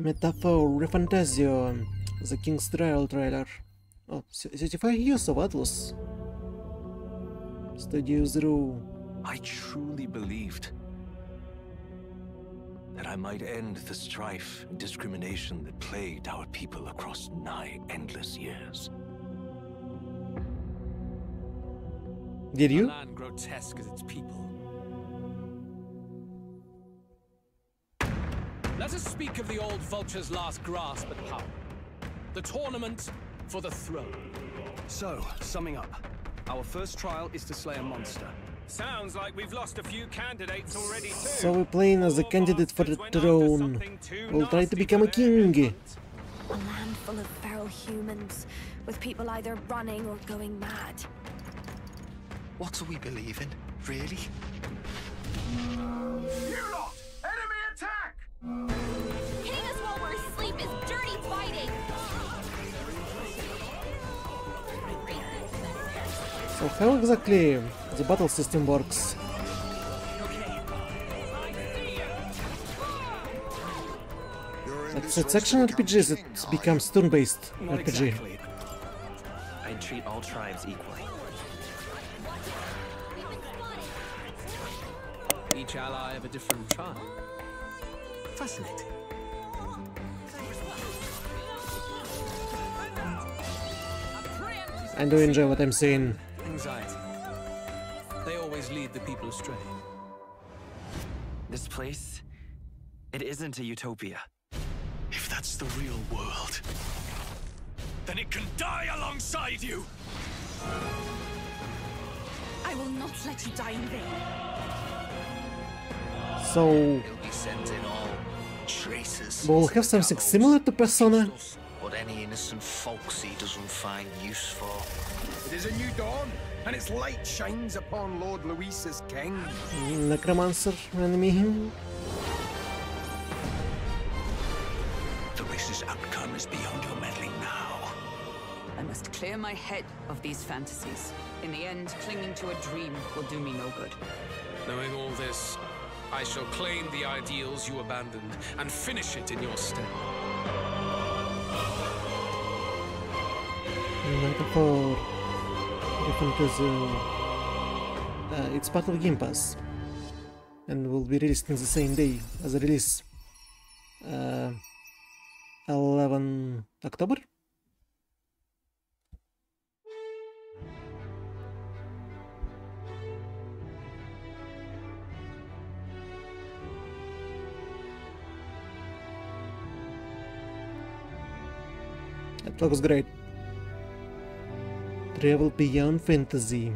Metaphor ReFantazio, The King's Trial trailer. Oh, 35 years of Atlus. Studio Zero. I truly believed that I might end the strife and discrimination that plagued our people across nigh endless years. Did A you? land grotesque as its people. Let us speak of the old vulture's last grasp at power. The tournament for the throne. So, summing up, our first trial is to slay a monster. Sounds like we've lost a few candidates already too. So we're playing as a candidate for the bastards went after throne. We'll try to become a king. influence. A land full of feral humans, with people either running or going mad. What are we believing? Really? So how exactly the battle system works? It's, it's action RPGs, it becomes turn-based RPG. exactly. I'd treat all tribes equally. Each ally of a different tribe. Fascinating. I do enjoy what I'm saying. Anxiety. They always lead the people astray. This place, it isn't a utopia. If that's the real world, then it can die alongside you! I will not let you die in vain. So He'll be sent in all traitors. we'll have something similar to Persona. But any innocent folks he doesn't find use for. It is a new dawn, and its light shines upon Lord Louis's king. Necromancer enemy. The race's outcome is beyond your meddling now. I must clear my head of these fantasies. In the end, clinging to a dream will do me no good. Knowing all this, I shall claim the ideals you abandoned and finish it in your stead. Metaphor ReFantazio. Uh, it's part of Game Pass and will be released in the same day as the release. Uh, 11 October? It looks great. Travel beyond fantasy.